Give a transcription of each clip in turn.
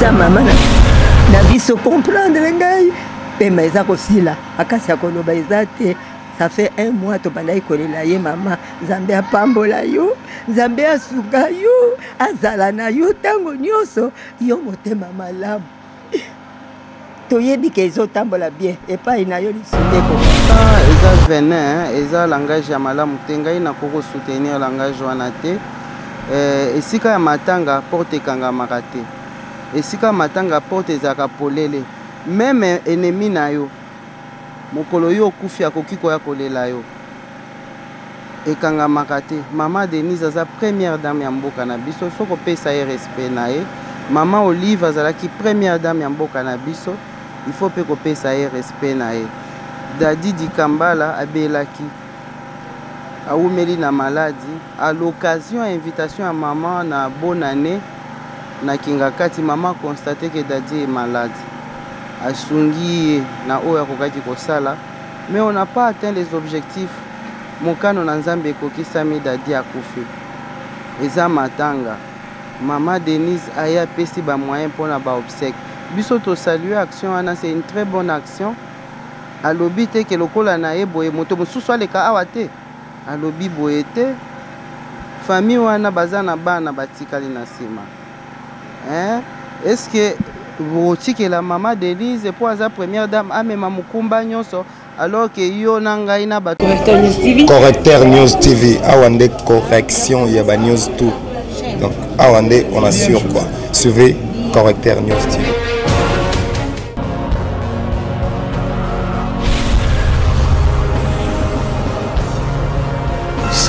ta mama na biso comprendre ngai pema eza kosila makasi ya koloba eza te ça fait un mois tobandaki kolela ye mama nzambe apambola yo nzambe asunga yo azala na yo ntango nyonso yo motema malamu toyebi ke ezotambola bien epai na yo lisu ndeko ah, eza venin eza langage ya malamu te ngai nakoki kosoutenir langage wana te eh, esika ya matanga porte ekangamaka te esika ya matanga porte ezalaka polele meme enemi na yo mokolo yo okufi akoki koya kolela yo ekangamaka te maman denise aza première dame ya mboka na biso faut kopesa ye respect na ye maman olive azalaki première dame ya mboka na biso il faut mpe kopesa ye respect na ye dadi dikambala abelaki awumeli na maladi à l'occasion ya invitation ya maman na bonne année na kingakati maman constate ke dadi ye maladi asungi ye na oyo akokaki kosala Mais on n'a pas atteint les objectifs. Mokano na Nzambe ekokisami Dadi akufi. Eza matanga. Maman Denise aye apesi ba moyens mpo na ba obsèques. Biso to saluer action wana c'est une très bonne action. Alobi te ke lokola na ye boye moto mosusu aleka awa te. Alobi boye te. Famille wana baza na bana batikali na sima. Hein? Est-ce que bokotikela mama Denise po aza première dame amema mokumba nyonso alors que yo na ngai na bato correcteur news tv awa nde correction ya ba news tout donc awa nde on assure quoi suivez correcteur news tv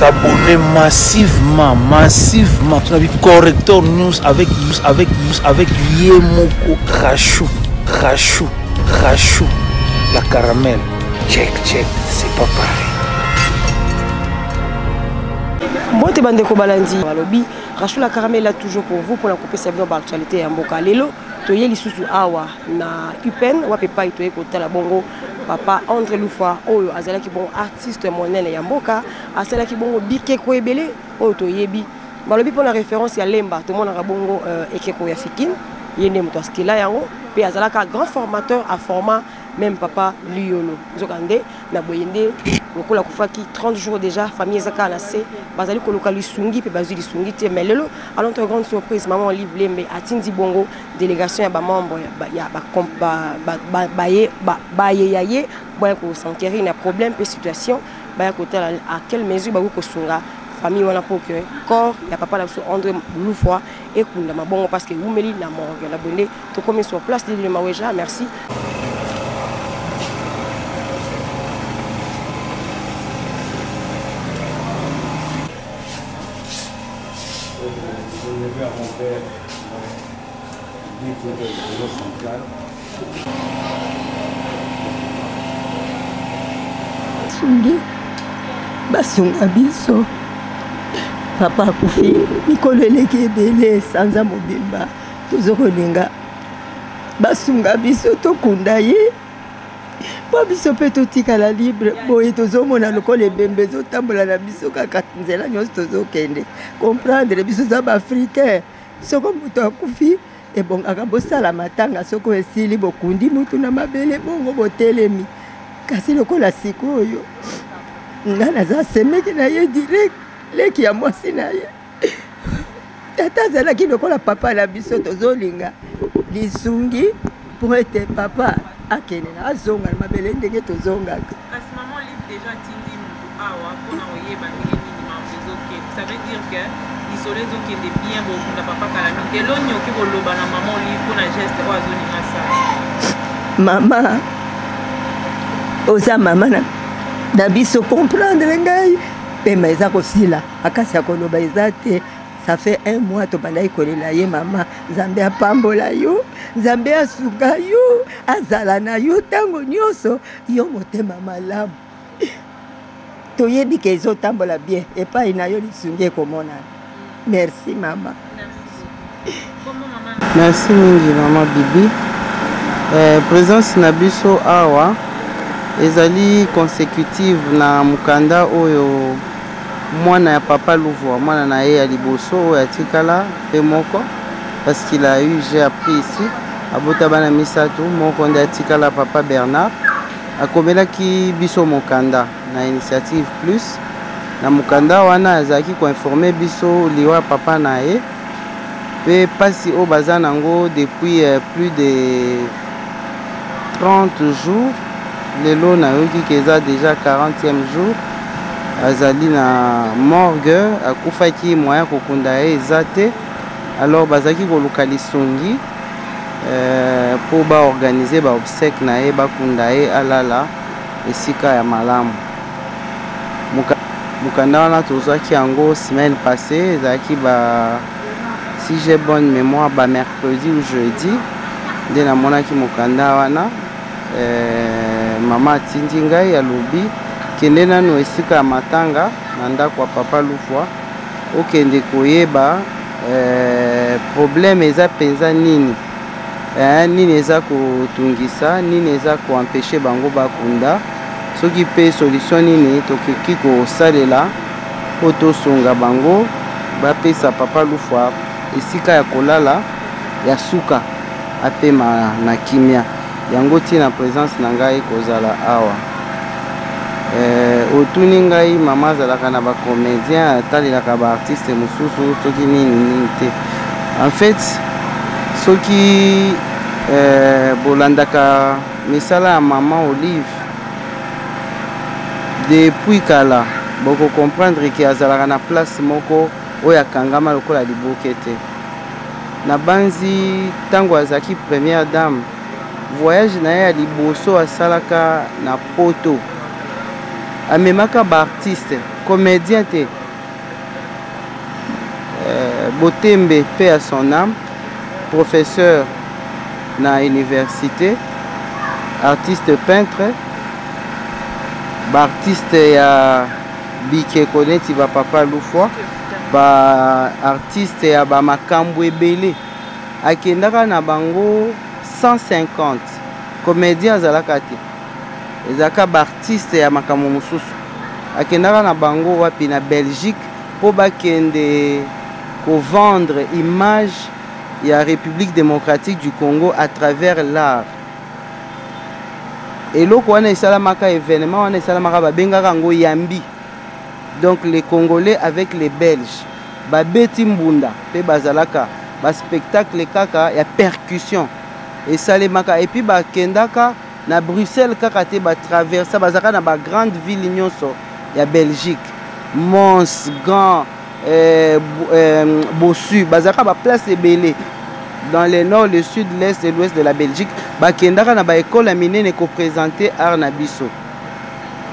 s'abonner massivement, massivement. Tu as vu Corrector News avec, avec, avec Yemoko Crachou, Crachou, Crachou, la caramel. Check, check, c'est pas pareil. mbote bandeko balandi balobi rachou la caramel a toujours pour vous mpona kopesa bino baactualité ya mboka lelo toye lisusu awa na upen wapi epai toye kotala bongo papa andre lufa oyo azalaki bongo artiste monene ya mboka asalaki bongo bikeko ebele oyo toyebi balobi mpo na référence ya lemba tomonaka bongo euh, ekeko ya fikine ye nde moto askila yango mpe azalaka grand formateur aforma meme papa liyolo nzoka nde na boye nde lokola akufaki 30 jours déjà famille eza kaka na se bazali koluka lisungi mpe bazwi lisungi te mais lelo à notre grande surprise maman olive lembe atindi bongo délégation ya bamembre ya baye baye ya ye baya kosenquerir na problème mpe situation baya kotala à quelle mesure bakoki kosunga famille wana mpo que corps ya papa na biso andre lufwa ekundama bongo parce que ewumeli na morgue na bende tokomi sur place lilile maweja merci Je vais à mon père, dit que je suis central. basungi basunga biso papa akufi mikolo eleki ebele sanza mobimba tozo kolinga basunga biso tokunda ye mpo biso mpe totikala libre boye tozomona lokola ebembe ezotambola na biso kaka nzela nyonso tozokende comprendre biso za baafricain soko moto akufi Ebongaka bosala matanga soko esili bokundi mutu na mabele bongo botelemi. Kasi lokola sikoyo nga naza semeki na ye direct leki ya mwasi na ye. Tata azalaki lokola papa na biso tozolinga lisungi pour ete papa akende na azonga na mabele ndenge tozongaka. awa mpona koyeba ndenge nini mambo ezokende ça veut dire que lisolo ezokende bien bokunda papa kalami te eloni oki koloba na mama olive mpona geste oyo azolinga asala mama oza mama na, na biso comprendre ngai pema eza kosila makasi ya koloba eza te ça fait un mois tobandaki kolela ye mama nzambe apambola yo nzambe asunga yo azala na yo ntango nyonso yo motema malamu toyebi ke ezotambola bien epai na yo lisungi ekomonana merci mama merci mingi mama bibi eh, présence na biso awa ezali consécutive na mokanda oyo mwana ya papa luvua mwana na ye ya liboso oyo atikala mpe moko parce qu'il a eu j'ai appris ici abota bana misato moko nde atikala papa bernard Akomelaki biso mokanda na Initiative Plus. Na mokanda wana azalaki koinforme biso liwa papa na ye mpe mpasi oyo baza nango depuis euh, plus de 30 jours. Lelo nayoki ke eza deja 40e jour azali na morgue, akufaki moyen kokunda ye eza te, alors bazalaki koluka lisungi. eh, po ba organiser ba obsèques na ye bakunda ye alala esika ya malamu mokanda wana tozwaki yango semaine passée ezalaki ba si j'ai bonne mémoire ba mercredi ou jeudi nde namonaki mokanda wana eh, mama atindi ngai alobi kende nano esika ya matanga na ndako ya papa lufwa okende koyeba Euh, problème eza mpenza nini eh, nini eza kotungisa nini eza koempeshe bango bakunda soki mpe solution nini tokoki kosalela mpo tosunga bango bapesa papa lufwa esika ya kolala ya suka apema na kimia Yango ntina presence na ngai kozala awa eh, otuni ngai mama azalaka na bacomédien atalelaka baartiste mosusu soki nini nini te en fait soki eh, bolandaka misala ya mama olive depuis kala bokocomprendre ke azalaka na place moko oyo akangama lokola liboke te Nabanzi tango azalaki première dame, voyage na ye ya liboso asalaka na poto, amemaka ba artistes, comediens te, Botembe paix à son ame, professeur na universite, artiste peintre, ba artistes ya Bikeko neti ba papa Lufwa ba artiste ya ba makambo ebele akendaka na bango 150 comédien azalaka te ezalaka ba artiste ya makambo mosusu akendaka na bango wapi na Belgique mpo bakende kovendre image ya République démocratique du Congo à travers l'art eloko wana esalamaka evenement wana esalamaka babengaka yango yambi donc les congolais avec les belges babeti mbunda mpe bazalaka baspectacle kaka ya percussion esalemaka epuis bakendaka na bruxelles kaka te batraversa bazalaka na bagrande ville nyonso ya belgique mons gand eh, eh, bossu bazalaka baplace ebele dans le nord le sud l'est et l'ouest de la belgique bakendaka na baekole ya minene kopresente art na biso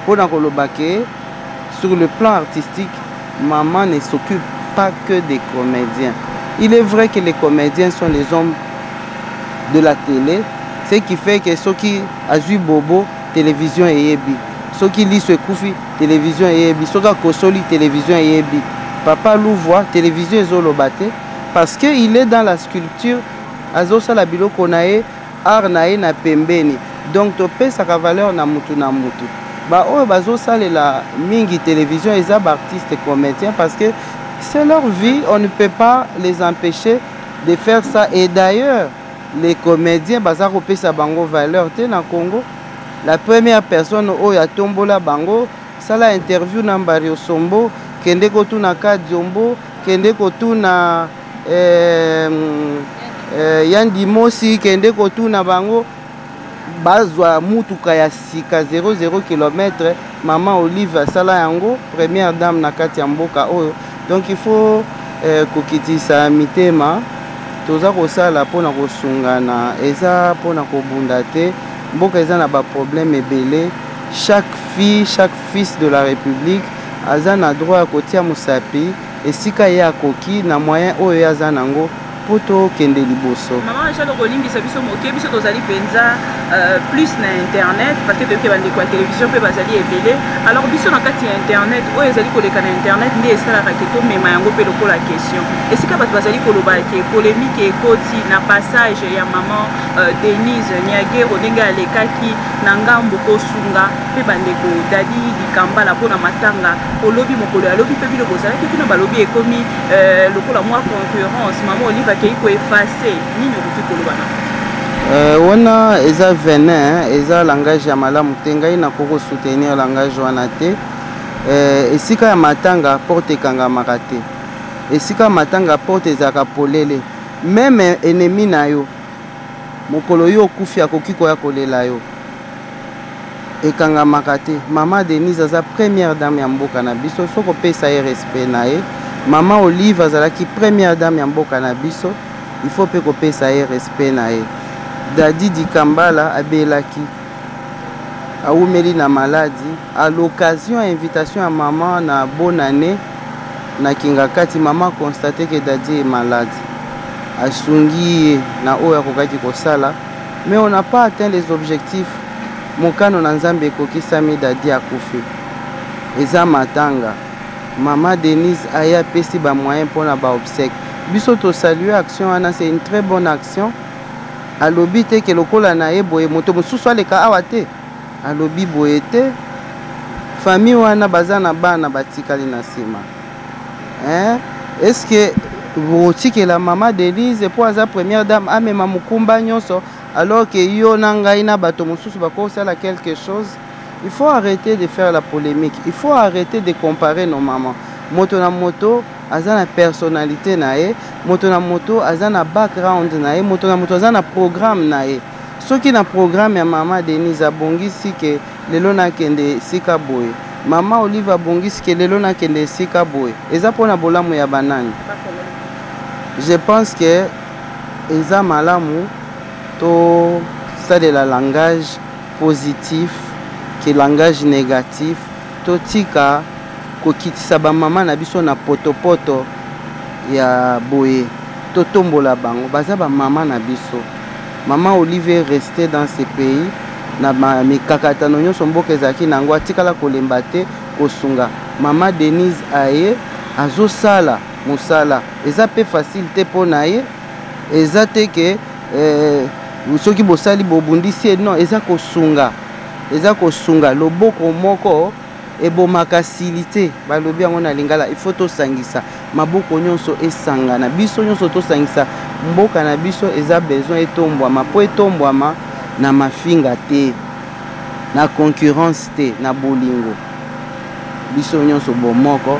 mpo na koloba ke sur le plan artistique maman ne s'occupe pas que des comédiens il est vrai que les comédiens sont les hommes de la télé ce qui fait que soki azwi bobo television eyebi soki liso ekufi television eyebi soki akosoli television eyebi papa luvua television ezoloba te parce que il est dans la sculpture azosala biloko na ye art na ye na pembeni donc topesaka valeur na mutu na mutu baoyo bazosalela mingi television eza baartiste comédien parce que c'est leur vie on ne peut pas les empêcher de faire ça et d'ailleurs les comediens baza kopesa bango valeur te na congo la première personne oyo atombola bango sala interview na mbari osombo kende kotuna ka diombo kende kotuna eh, eh, yandimosi kende kotuna bango bazwa mutuka ya sika 00 km mama olive asala yango première dame na kati ya mboka oyo donc il faut eh, kokitisa mitema toza kosala mpona kosungana eza mpona kobunda te mboka eza na baproblème ebele chaque fille chaque fils de la république aza na droit ya kotia mosapi esika ye akoki na moyen oyo ye aza nango mpo tokende liboso mama angel okolimbisa biso moke biso tozali mpenza euh, plus na internet parce que toyebi te bandeko ya télévision mpe bazali ebele alors biso na kati ya internet oyo ezali koleka na internet nde esalaka ke tomema yango mpe lokola question esika bato bazali koloba ke polémique ekoti na passage ya maman euh, denise niagero ndenge alekaki na ngambo kosunga mpe bandeko dadi dikambala mpo na matanga olobi mokolo ya lobi mpe bino bozalaki kuna balobi ekomi euh, lokola mwa concurrence mama olive akei koefase nini okoki koloba na euh, wana eza venin eza langage ya malamu te ngai nakoki kosoutenir langage wana te euh, esika ya matanga porte ekangamaka te esika ya matanga porte ezalaka polele meme enemi na yo mokolo yo okufi akoki koya kolela yo ekangamaka te mama denise aza première dame ya mboka na biso soki opesa ye respect na ye mama olive azalaki première dame ya mboka na biso il faut mpe kopesa ye respect na ye dadi dikambala abelaki awumeli na maladi à l'occasion ya invitation ya mama na bonne année na kingakati mama constate ke dadi ye maladi asungi ye na oyo akokaki kosala Mais on n'a pas atteint les objectifs. Mokano na Nzambe ekokisami Dadi akufi. Eza matanga. Maman Denise aye apesi ba moyens pona ba obsèques. Biso to saluer action wana c'est une très bonne action. Alobi te ke lokola na ye boye moto mosusu aleka awa te. Alobi boye te. Famille wana baza na bana batikali na sima. hein est ce que botikela mama denise mpo aza première dame amema mokumba nyonso alors que yo na ngai na bato mosusu bakosala quelque chose il faut arrêter de faire la polémique il faut arrêter de comparer nos mamans moto na moto aza na personnalité na ye moto na moto aza na background na ye moto na moto aza na programme na ye soki na programme ya mama denise abongisi ke lelo nakende esika boye mama olive abongisi ke lelo nakende esika boye eza mpona bolamu ya banani je pense ke eza malamu tosalela langage positif ke langage négatif totika kokitisa bamama na biso na potopoto ya boye totombola bango baza bamama na biso Maman Olive reste dans ce pays na mikakatano nyonso mboka ezalaki na yango atikala kolemba te kosunga mama denise aye azosala mosala eza mpe facile te mpo na ye eza te ke eh, soki bosali bobundisi ye non eza kosunga eza kosunga loboko moko ebomaka silite balobi yango na lingala il faut tosangisa maboko nyonso esangana biso nyonso tosangisa mboka na biso eza besoin etombwama mpo etombwama na mafinga te na concurrence te na bolingo biso nyonso bomoko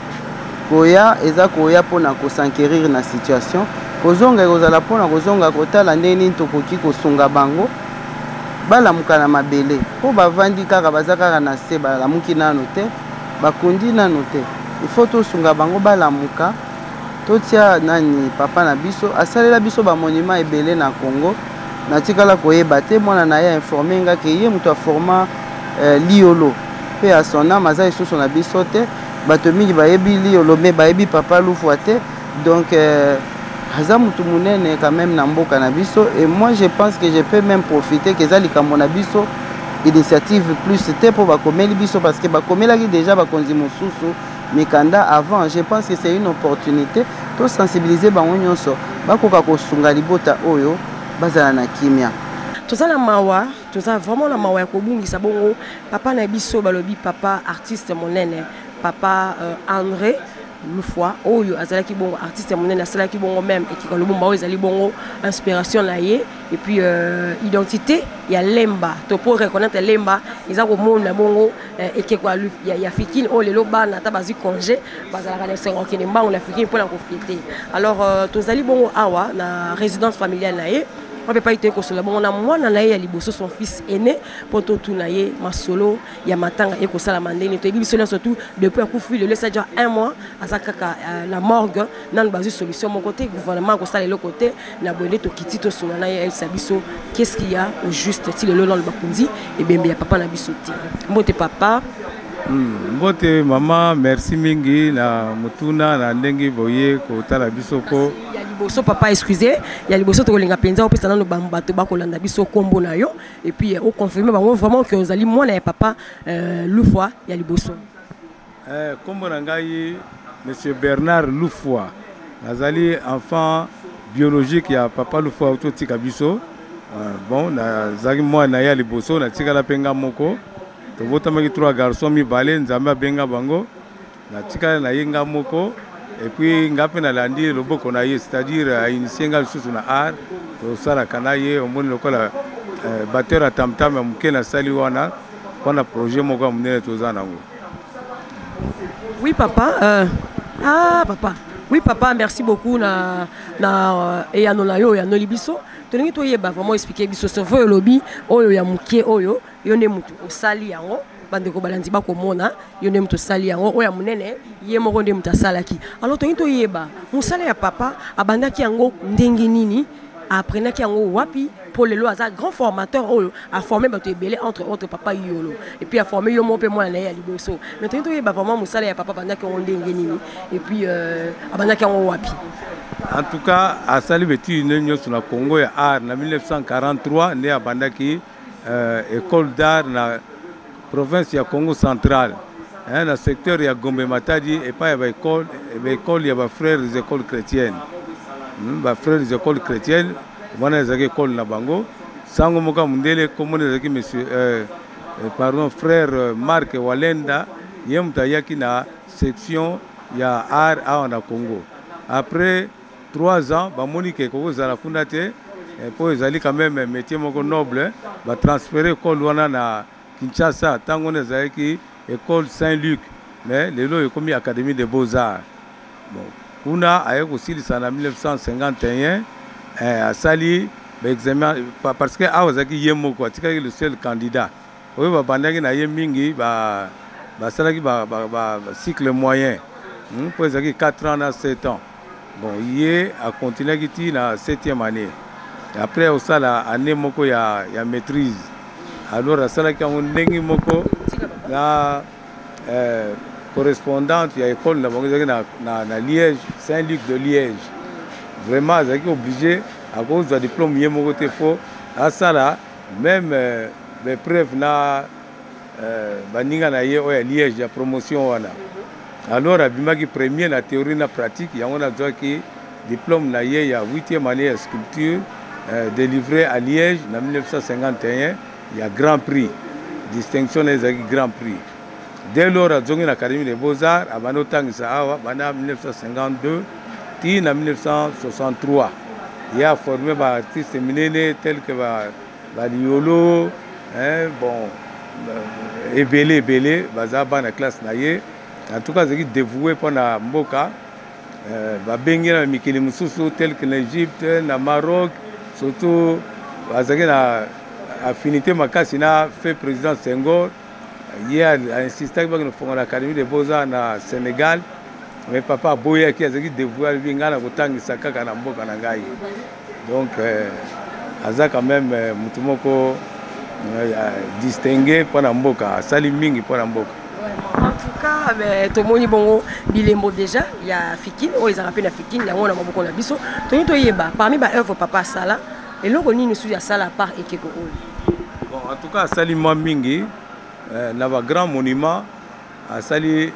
koya eza koya mpo na kosenquerir na situation kozonga ekozala mpo na kozonga kotala ndenge nini tokoki kosunga bango balamuka na mabele mpo bavandi kaka baza kaka na se balamuki nano te bakundi nano te ifo tosunga bango balamuka totia nani papa na biso asalela biso bamonima ebele na congo natikala koyeba te mwana na ye ainforme nga ke ye moto aforma eh, liolo mpe asonama aza lisusu na biso te Bato mingi bayebi Lio Lombe, bayebi Papa Lufwa te. Donc, euh, aza mutu munene quand même na mboka na biso et moi je pense que je peux même profiter que eza likambo na biso initiative plus te mpo bakomeli biso parce que bakomelaki déjà bakonzi mosusu mikanda avant je pense que c'est une opportunité tosensibiliser bango nyonso bakoka kosunga libota oyo bazala na kimia toza na mawa toza vraiment na mawa ya kobungisa bongo papa na biso balobi papa artiste monene papa euh, andré lufwa oyo azalaki bongo artiste monene asalaki bongo meme ekika lubumba oyo ezali bongo inspiration na ye epuis euh, identité ya lemba to mpo reconnaître lemba eza komona bongo euh, ekeko ya, ya fikine oyo lelo bana ata bazwi congé bazalaka na esengo kokende mbango na fikine mpo na kofiete alors euh, tozali bongo awa na résidence familiale na ye wapi epai toyei kosolola bongo na mwana na ye ya liboso son fils aîné mpo totuna ye masolo ya matanga ye kosalama ndenge toyebi biso nyonso tu depuis akufi lelo esa ja un mois aza kaka euh, na morgue nanu bazwi solution moko te gouvernement akosala eloko te na boye nde tokiti tosolola na ye ayebisa biso qu'est-ce qu'il y a au juste ti lelo nanu bakonzi ebembe ya papa na biso te mbote papa Hmm, mbote mama merci mingi na motuna na ndenge boye kotala biso mpo ya liboso papa excuse ya liboso tokolinga mpenza opesa nano bato bakolanda biso nkombo na yo epuis euh, oconfirme bango vraiment ke ozali mwana ya papa euh, lufwa ya liboso eh, nkombo na ngai monsieur bernard lufwa nazali enfant biologique ya papa lufwa auti otika biso euh, bon nazalaki mwana na ye ya liboso natikala mpe nga moko tobotamaki trois garçon mibale nzambe abenga bango natikala na ye nga moko epuis nga mpe nalandi loboko na ye c'est-à-dire ainitie euh, nga lisusu na art tosalaka na ye omoni lokola euh, batteur ya tamtam ya moke nasali wana mpo na projet moko ya monene toza nango oui papa euh, ah papa oui papa merci beaucoup na, na euh, eyano na yo oyanoli biso tolingi toyeba vraiment explike biso sovo olobi oyo ya moke oyo yo nde motu osali yango bandeko balandi bakomona yo nde moto osali yango oyo ya monene ye moko nde moto asalaki alors toyei toyeba mosala ya papa abandaki yango ndenge nini aprenaki yango wapi mpo lelo aza grand formateur oyo aforme bato ebele entre autres papa yolo epuis aforme yo moko mpe mwana na ye ya liboso mais toyei toyeba vraiment mosala ya papa abandaki yango ndenge nini epuis euh, abandaki yango wapi en tout cas asali betide nde nyonso na congo ya art na 1943 nde abandaki eh, ecole d'art na province ya congo central eh, na secteur ya gombe matadi epai ya baekole eh, ya bafrères ecole chrétienne hmm, bafrères ecole chrétienne wana ezalaki ekole na bango sango moko ya mondele nkomona ezalaki monsieur euh, euh, pardon frère euh, marc walenda ye moto ayaki na section ya art awa na congo après 3 ans bamoni ke ekoki kozala kuna te mpo eh, ezali quand même métier moko noble batransfere ekole wana na kinshasa ntango wana ezalaki ekole saint luc mais lelo ekomi académie de beaux arts bon kuna aye kosilisa na 1951 eh, asali baexamen parce que awa azalaki ye moko atikaki le seul candidat oyo babandaki na ye mingi basalaki ba, ba, ba, ba, ba cycle moyen mpo hmm, ezalaki 4 ans na 7 ans Bon, ye a continuaki ti na 7e année. Et après osala année moko ya ya maîtrise. Alors asalaki yango ndenge moko na euh, correspondante ya école na bango ezalaki na, na, na Liège, Saint-Luc de Liège. Vraiment azalaki obligé akozwa diplôme ye moko te fo asala même euh, preuve na euh, baninga na ye oyo ya liège ya promotion wana mhm. alors abimaki premier na théorie na pratique yango nazwaki diplôme na ye ya 8e année ya sculpture euh, délivré à liège na 1951 ya grand prix distinction na ezalaki grand prix dès lors azongi na académie des beaux arts abandi otangisa awa banda 1952 ti na 1963 ye aforme baartiste minene tel que ba baliyolo eh, bon euh, ebele ebele baza bana classe na ye en tout cas azalaki dévoue mpo na mboka euh, babengi na mikili mosusu tel que na égypte na maroc surtout azalaki na affinité makasi na fait président senghor ye insistaki baki nofongola académie de beaux arts na sénégal mais papa aboyaki azalaki devoir alobi ngai nakotangisa kaka na mboka na ngai donc euh, aza quand même euh, motu moko euh, distingue mpo na mboka asali mingi mpo na mboka en tout cas euh, tomoni bongo bilembo déjà ya fikine oyo ezalaka mpe na fikine yango na maboko na biso toyei toyeba parmi baoeuvre papa asala eloko nini suzi asala apart ekeko oyo bon en tout cas asali mwa mingi eh, na bagrand monument asali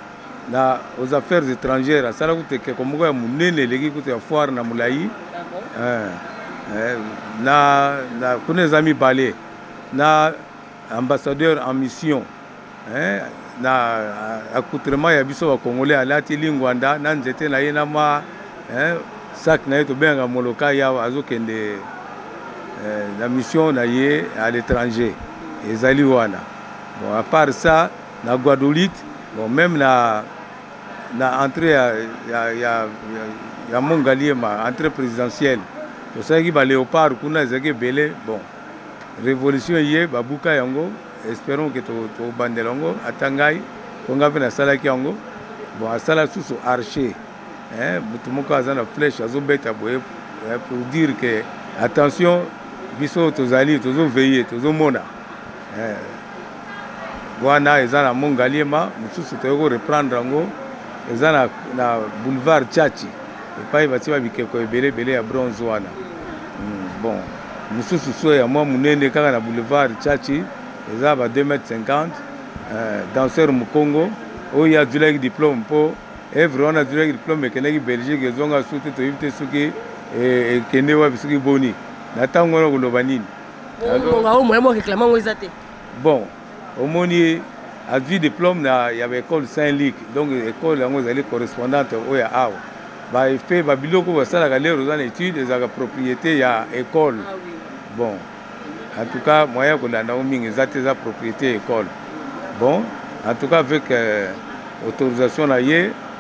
na aux affaires étrangères asala kutu ekeko moko ya monene eleki kutu ya foire na molai ah eh, eh, na, na kuna eza mibale na ambassadeur en mission eh, na accoutrement ya biso bakongole alati lingwanda na nzete na ye na mwa eh, sak na ye tobengaka moloka ya azokende eh, na mission na ye à l'étranger ezali wana bon à part ça na guadolite bon même na na entrée ya, ya, ya, ya, ya mongaliema entrée présidentielle tosalaki baléopard kuna ezalaki ebele bon révolution eye babuka yango esperons que tobandela yango ata ngai mpo ngai mpe nasalaki yango bon asala susu archer motu moko aza na flèche azobeta boye pour dire que attention biso tozali tozoveille tozomona wana eza na mongaliema mosusu toyei koreprendre yango eza na, na boulevard chachi epai batie babikeko ebele ebele ya bronze wana Hmm, bon, mususu so ya mwa munene kaka na boulevard Chachi eza ba 2 mètres 50 euh, danseur mukongo oyo oh, azwilaki diplôme mpo evre wana azwilaki diplôme ekendaki belgique ezonga su te toyebi te soki eh, ekende wapi soki boni na ntango wana koloba nini bon omoni ye azwi diplome na ya baekole saint luc donc ekole yango ezali correspondante oyo ya awa baefe babiloko oyo basalaka lere oza na étude ezalaka propriété ya ekole ah bon en tout cas moyen ya kolanda yango mingi eza te eza propriété ya ekole bon en tout cas avec euh, autorisation na ye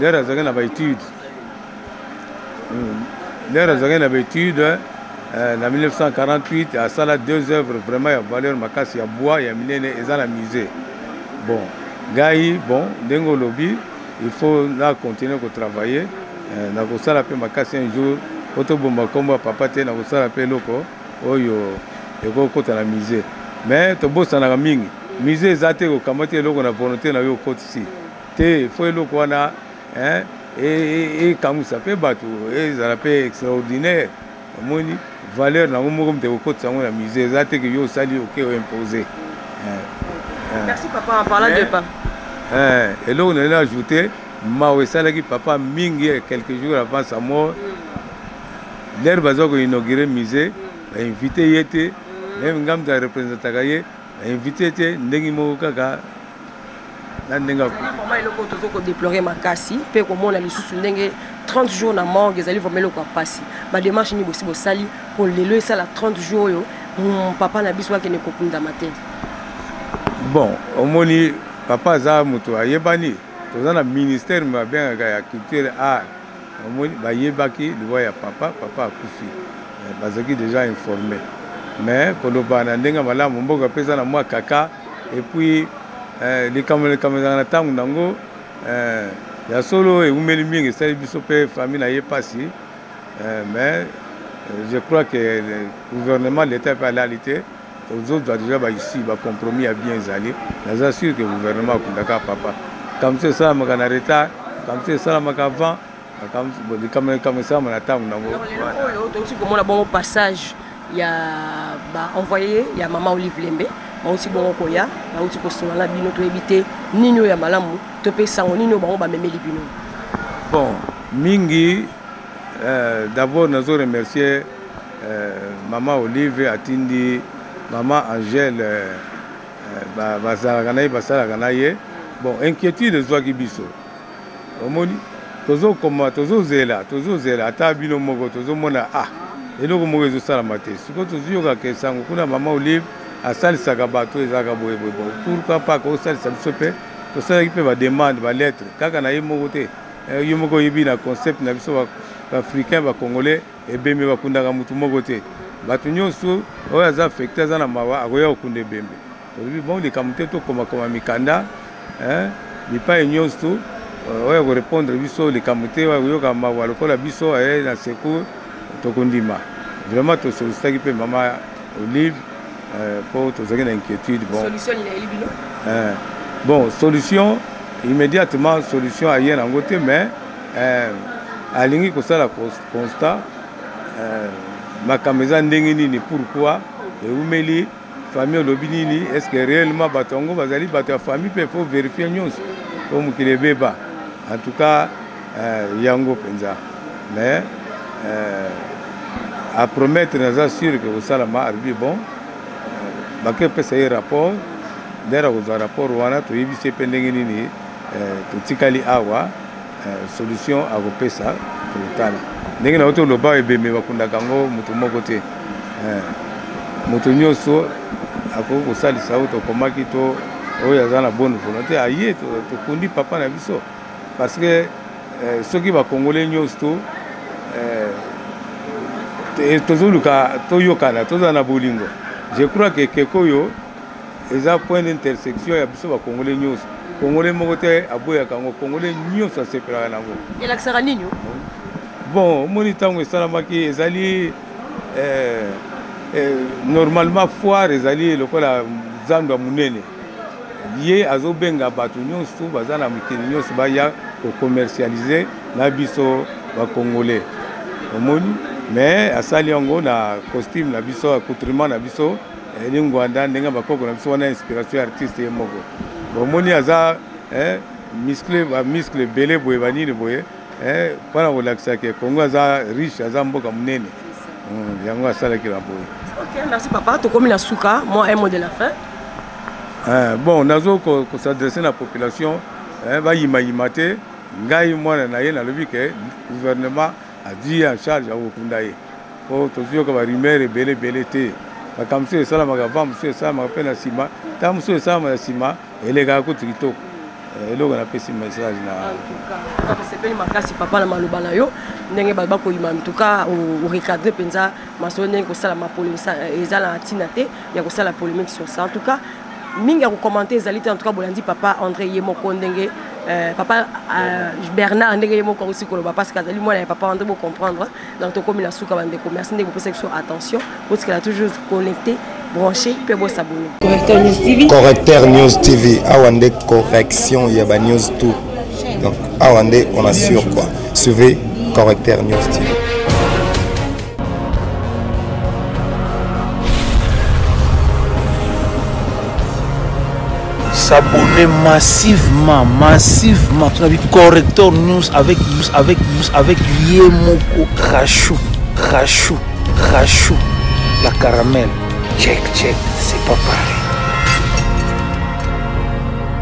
lere azalaki na baetude lere azalaki na baetude eh, na 1948 asala deux œuvres vraiment ya valeur makasi ya bois ya minene eza na musée bon ngai bon ndenge olobi il faut na continuer kotravailler eh, nakosala mpe makasi un jour po tobomba nkombo ya papa te nakosala mpe eloko oyo ekokota na musée mais tobosanaka mingi musée eza te kokamati eloko na volonté na yo okotisi te fo eloko wana ekamwisa e, e, e mpe bato ezala mpe extraordinaire omoni valeur nango moko moto ekokotisa yango na musée eza te ke yo osali oke oimpose eloko nali na ajoute mawa esalaki papa mingi quelques jours avant sa mort mm. lere baza koinaugure musée mm. bainvite ye te mm. meme ngai moto arepresentaka ye bainvite ye te ndenge moko kaka na ndenge vraiment eloko oyo tozo kodeplore makasi mpe komona lisusu ndenge 30 jours na morgue ezali vraiment eloko ya mpasi bademarche nini bosi bosali mpo lelo esala 30 jours oyo hmm, papa na biso akende kokundama te bon omoni papa aza moto ayebani toza na ministère babengaka ya culture art omoni bayebaki liwa ya papa papa akufi eh, bazalaki déjà informe mais koloba na ndenge malamu mboka mpe eza na mwa kaka et puis eh, likambo na likambo ezalaka na ntango na yango eh, ya solo ewumeli mingi esali biso mpe famille na ye mpasi eh, mais je crois que le gouvernement de l'état mpe alali te ozozwa deja baisi bacompromis ya bien ezali naza sur que gouvernement akundaka papa kamso esalamaka na retard kamso esalamaka avant likambo likambo esalama na ntango nango oyo touti komona bongo passage ya baenvoye ya mama olive lembe bauti bongo koya bauti kosunga na bino toyebi te nini oyo ya malamu to mpe sango nini oyo bango bamemeli bino bon mingi euh, d'abord nazo remercier euh, mama olive atindi mama angèle euh, bazalaka na ye basalaka na ye bon inquiétude ezwaki biso omoni tozokoma tozozela tozozela ata bino moko tozomona ah eloko moko ezosalama te sikoyo tozoyokaka esango kuna mama olive asalisaka bato ezalaka boyeboye bo pourkui mpa kosalisa biso mpe tosalaki mpe bademande balettre kaka na ye moko te eh, yo moko oyebi na concept na biso baafricain bacongolais ebembe bakundaka motu moko te bato nyonso oyo aza affecte aza na mawa akoya kokunda ebembe Olobi bon likambo te tokomakoma mikanda bipai nyonso tu euh, oyo akorepondre biso likambo te oyo akoyoka mawa lokola biso aye na secour tokondima vraiment tosolisaki mpe mama olive mpo euh, tozalaki na inquiétude bon euh, bon solution immédiatement solution aye nango te mais alingi kosala constat makambo eza ndenge nini pourquoi ewumeli Famille olobi nini? Est-ce que réellement bato yango bazali bato ya famille mpe faut vérifier nyonso mpo mokili ebeba. En tout cas euh, yango mpenza mais euh, à promettre naza sûr que kosalama alobi bon euh, bake pesa ye rapport ndenge akozwa rapport wana toyebisi ye mpe ndenge nini euh, totikali awa Eh, solution akopesa totala ndenge na yo toloba ebembe bakundaka yango moto moko te eh, moto nyonso akoki kosalisa oyo tokomaki to oyo aza na bonne volonté aye tokundi papa na biso parce que eh, soki bakongole nyonso to tozoluka toyokana tozala na bolingo je crois ke keko oyo eza point d'intersection ya biso bakongole nyonso kongole moko te aboyaka yango kongole nyonso asepelaka na yango elakisaka nini bon omoni ntango esalamaki ezali eh, eh, normalement foire ezali lokola zando ya monene ye azobenga bato nyonso baza na mikili nyonso baya kokomercialize na biso bakongole omoni mais asali yango na costume na biso accoutrement na biso Eli Ngwanda ndenge bakoko na biso wana inspiration ya artiste ye moko bomoni aza eh, muscle ba muscle ebele boye banini boye eh, mpo na kolakisa ke Congo aza riche aza mboka monene hmm, yango asalaki na boye. Okay, merci papa tokomi na suka mwa un mot de la fin. Eh, bon nazo kosadresse na population eh, bayimayima te ngai mwana na ye nalobi ke gouvernement azwi en charge akokunda ye po tozi yoka ba rumeur ebele ebele te makambo mosusu esalamaka va mosusu esalamaka mpe na nsima ntango mosusu esalama na nsima elekaka kutu kitoko eh, eloko napesi message nasepeli makasi papa na maloba na yo ndenge bato bakoyima ntuka orecadre mpenza masolo ndenge kosalama eh, eza na ntina te ya kosala polémique sur ça en tout cas mingi ya kokommente ezali te en tout cas bolandi papa andré ye moko ndenge eh, papa bernard ndenge ye moko akosi koloba parce que azali mwana ya papa andré bocomprendre donc tokomi na suka bandeko merci ndenge bopesa biso attention botikala toujours connecté branché mpe bosabone correcteur news tv awa nde correction ya banews tout donc awa nde on assure quoi suivez correcteur news tv s'abonner massivement massivement tonabi correcteur news avec news avec news avec Yemoko rachou rachou rachou la caramel check check c'est pas pareil